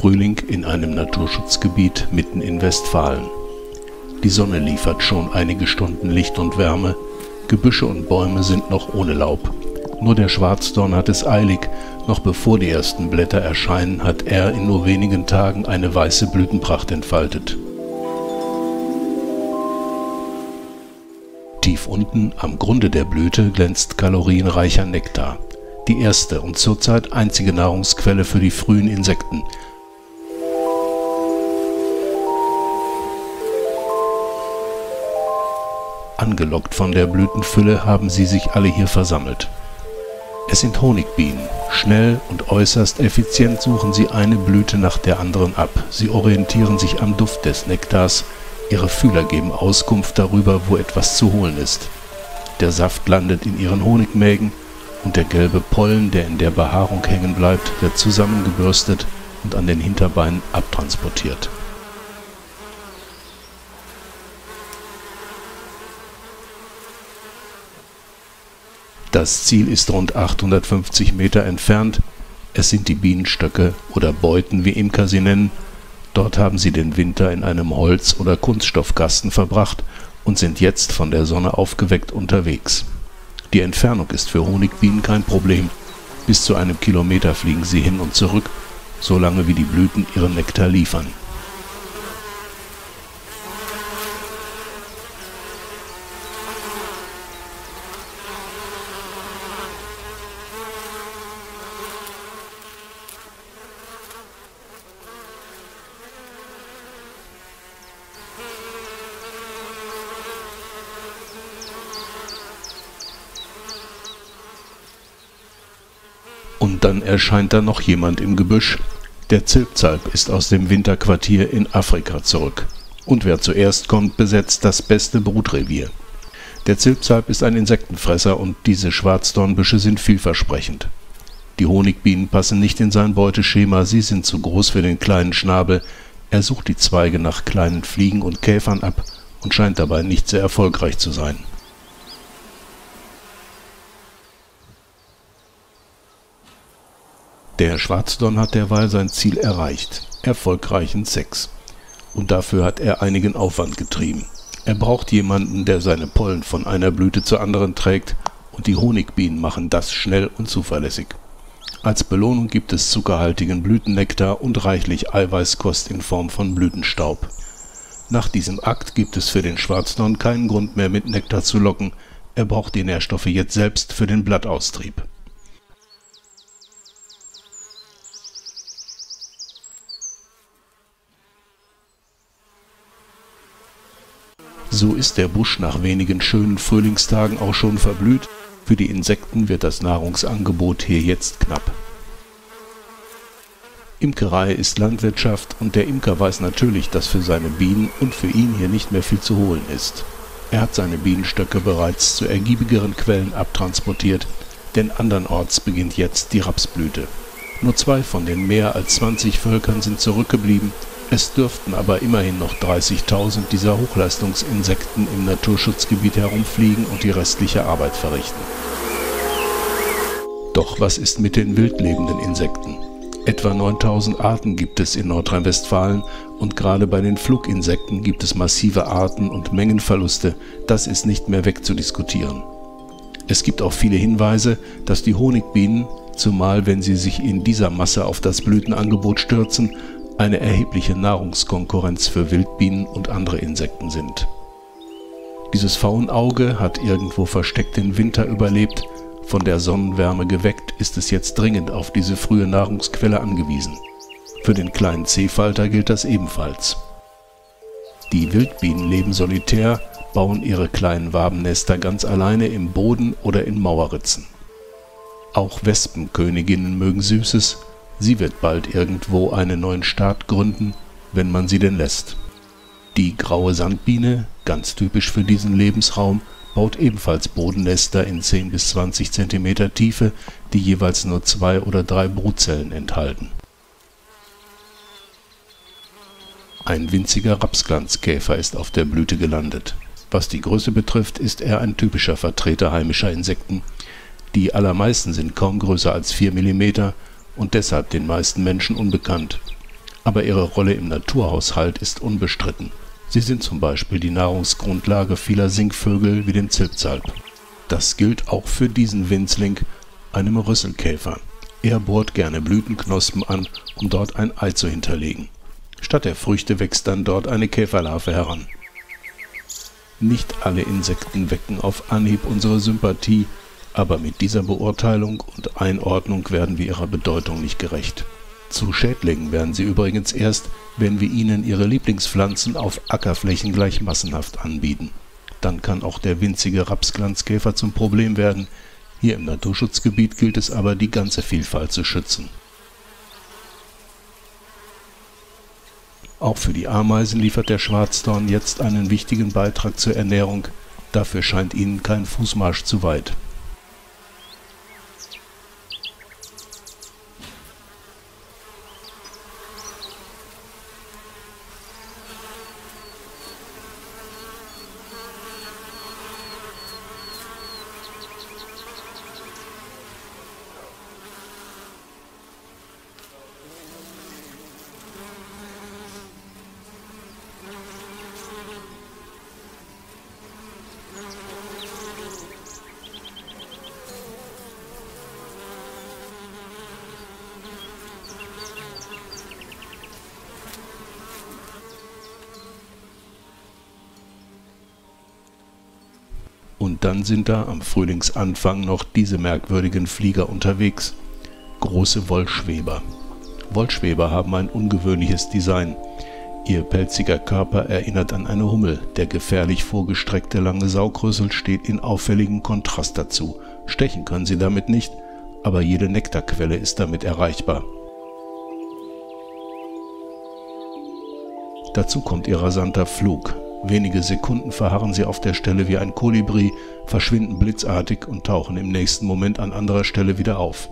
Frühling in einem Naturschutzgebiet mitten in Westfalen. Die Sonne liefert schon einige Stunden Licht und Wärme, Gebüsche und Bäume sind noch ohne Laub. Nur der Schwarzdorn hat es eilig, noch bevor die ersten Blätter erscheinen, hat er in nur wenigen Tagen eine weiße Blütenpracht entfaltet. Tief unten am Grunde der Blüte glänzt kalorienreicher Nektar. Die erste und zurzeit einzige Nahrungsquelle für die frühen Insekten. Angelockt von der Blütenfülle haben sie sich alle hier versammelt. Es sind Honigbienen. Schnell und äußerst effizient suchen sie eine Blüte nach der anderen ab. Sie orientieren sich am Duft des Nektars, Ihre Fühler geben Auskunft darüber, wo etwas zu holen ist. Der Saft landet in ihren Honigmägen und der gelbe Pollen, der in der Behaarung hängen bleibt, wird zusammengebürstet und an den Hinterbeinen abtransportiert. Das Ziel ist rund 850 Meter entfernt. Es sind die Bienenstöcke oder Beuten, wie Imker sie nennen, Dort haben sie den Winter in einem Holz oder Kunststoffkasten verbracht und sind jetzt von der Sonne aufgeweckt unterwegs. Die Entfernung ist für Honigbienen kein Problem. Bis zu einem Kilometer fliegen sie hin und zurück, solange wie die Blüten ihren Nektar liefern Dann erscheint da noch jemand im Gebüsch. Der Zilpzalp ist aus dem Winterquartier in Afrika zurück. Und wer zuerst kommt, besetzt das beste Brutrevier. Der Zilpzalp ist ein Insektenfresser und diese Schwarzdornbüsche sind vielversprechend. Die Honigbienen passen nicht in sein Beuteschema, sie sind zu groß für den kleinen Schnabel. Er sucht die Zweige nach kleinen Fliegen und Käfern ab und scheint dabei nicht sehr erfolgreich zu sein. Der Schwarzdorn hat derweil sein Ziel erreicht, erfolgreichen Sex. Und dafür hat er einigen Aufwand getrieben. Er braucht jemanden, der seine Pollen von einer Blüte zur anderen trägt, und die Honigbienen machen das schnell und zuverlässig. Als Belohnung gibt es zuckerhaltigen Blütennektar und reichlich Eiweißkost in Form von Blütenstaub. Nach diesem Akt gibt es für den Schwarzdorn keinen Grund mehr mit Nektar zu locken, er braucht die Nährstoffe jetzt selbst für den Blattaustrieb. So ist der Busch nach wenigen schönen Frühlingstagen auch schon verblüht, für die Insekten wird das Nahrungsangebot hier jetzt knapp. Imkerei ist Landwirtschaft und der Imker weiß natürlich, dass für seine Bienen und für ihn hier nicht mehr viel zu holen ist. Er hat seine Bienenstöcke bereits zu ergiebigeren Quellen abtransportiert, denn andernorts beginnt jetzt die Rapsblüte. Nur zwei von den mehr als 20 Völkern sind zurückgeblieben es dürften aber immerhin noch 30.000 dieser Hochleistungsinsekten im Naturschutzgebiet herumfliegen und die restliche Arbeit verrichten. Doch was ist mit den wildlebenden Insekten? Etwa 9000 Arten gibt es in Nordrhein-Westfalen und gerade bei den Fluginsekten gibt es massive Arten- und Mengenverluste, das ist nicht mehr wegzudiskutieren. Es gibt auch viele Hinweise, dass die Honigbienen, zumal wenn sie sich in dieser Masse auf das Blütenangebot stürzen, eine erhebliche Nahrungskonkurrenz für Wildbienen und andere Insekten sind. Dieses Faunauge hat irgendwo versteckt den Winter überlebt, von der Sonnenwärme geweckt ist es jetzt dringend auf diese frühe Nahrungsquelle angewiesen. Für den kleinen Seefalter gilt das ebenfalls. Die Wildbienen leben solitär, bauen ihre kleinen Wabennester ganz alleine im Boden oder in Mauerritzen. Auch Wespenköniginnen mögen Süßes, Sie wird bald irgendwo einen neuen Staat gründen, wenn man sie denn lässt. Die Graue Sandbiene, ganz typisch für diesen Lebensraum, baut ebenfalls Bodennester in 10 bis 20 cm Tiefe, die jeweils nur zwei oder drei Brutzellen enthalten. Ein winziger Rapsglanzkäfer ist auf der Blüte gelandet. Was die Größe betrifft, ist er ein typischer Vertreter heimischer Insekten. Die allermeisten sind kaum größer als 4 mm und deshalb den meisten Menschen unbekannt. aber ihre Rolle im Naturhaushalt ist unbestritten. Sie sind zum Beispiel die Nahrungsgrundlage vieler Singvögel wie dem Zilpzalp. Das gilt auch für diesen Winzling, einem Rüsselkäfer. Er bohrt gerne Blütenknospen an, um dort ein Ei zu hinterlegen. Statt der Früchte wächst dann dort eine Käferlarve heran. Nicht alle Insekten wecken auf Anhieb unsere Sympathie, aber mit dieser Beurteilung und Einordnung werden wir ihrer Bedeutung nicht gerecht. Zu Schädlingen werden sie übrigens erst, wenn wir ihnen ihre Lieblingspflanzen auf Ackerflächen gleich massenhaft anbieten. Dann kann auch der winzige Rapsglanzkäfer zum Problem werden. Hier im Naturschutzgebiet gilt es aber, die ganze Vielfalt zu schützen. Auch für die Ameisen liefert der Schwarzdorn jetzt einen wichtigen Beitrag zur Ernährung. Dafür scheint ihnen kein Fußmarsch zu weit. Dann sind da am Frühlingsanfang noch diese merkwürdigen Flieger unterwegs. Große Wollschweber. Wollschweber haben ein ungewöhnliches Design. Ihr pelziger Körper erinnert an eine Hummel, der gefährlich vorgestreckte lange Saugrüssel steht in auffälligem Kontrast dazu. Stechen können sie damit nicht, aber jede Nektarquelle ist damit erreichbar. Dazu kommt ihr rasanter Flug, Wenige Sekunden verharren sie auf der Stelle wie ein Kolibri, verschwinden blitzartig und tauchen im nächsten Moment an anderer Stelle wieder auf.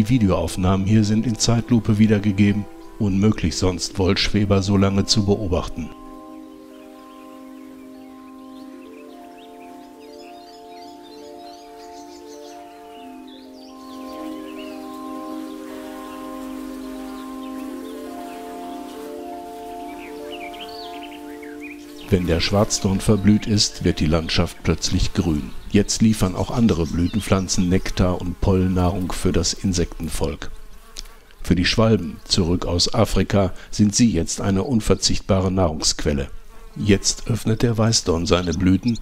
Die Videoaufnahmen hier sind in Zeitlupe wiedergegeben, unmöglich sonst Wollschweber so lange zu beobachten. Wenn der Schwarzdorn verblüht ist, wird die Landschaft plötzlich grün. Jetzt liefern auch andere Blütenpflanzen Nektar und Pollennahrung für das Insektenvolk. Für die Schwalben, zurück aus Afrika, sind sie jetzt eine unverzichtbare Nahrungsquelle. Jetzt öffnet der Weißdorn seine Blüten,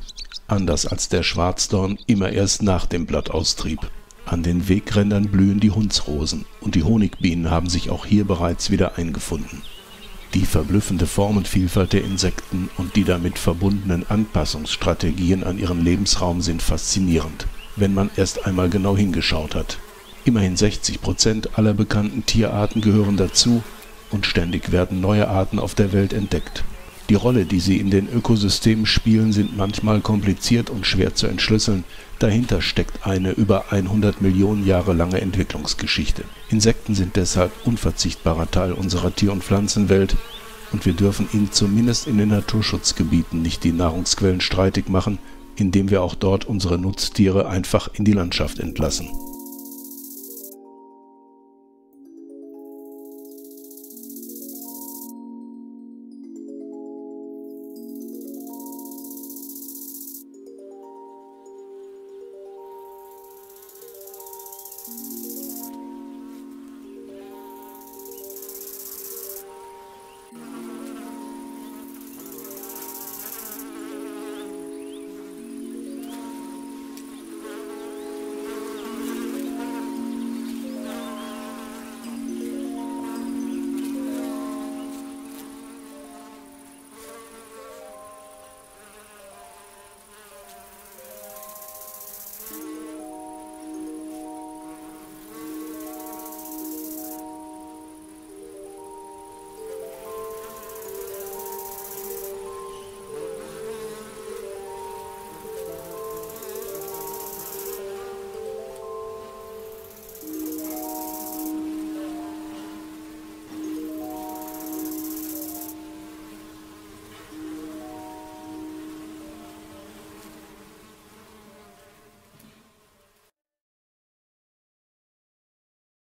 anders als der Schwarzdorn immer erst nach dem Blattaustrieb. An den Wegrändern blühen die Hundsrosen und die Honigbienen haben sich auch hier bereits wieder eingefunden. Die verblüffende Formenvielfalt der Insekten und die damit verbundenen Anpassungsstrategien an ihren Lebensraum sind faszinierend, wenn man erst einmal genau hingeschaut hat. Immerhin 60 Prozent aller bekannten Tierarten gehören dazu und ständig werden neue Arten auf der Welt entdeckt. Die Rolle, die sie in den Ökosystemen spielen, sind manchmal kompliziert und schwer zu entschlüsseln. Dahinter steckt eine über 100 Millionen Jahre lange Entwicklungsgeschichte. Insekten sind deshalb unverzichtbarer Teil unserer Tier- und Pflanzenwelt und wir dürfen ihnen zumindest in den Naturschutzgebieten nicht die Nahrungsquellen streitig machen, indem wir auch dort unsere Nutztiere einfach in die Landschaft entlassen.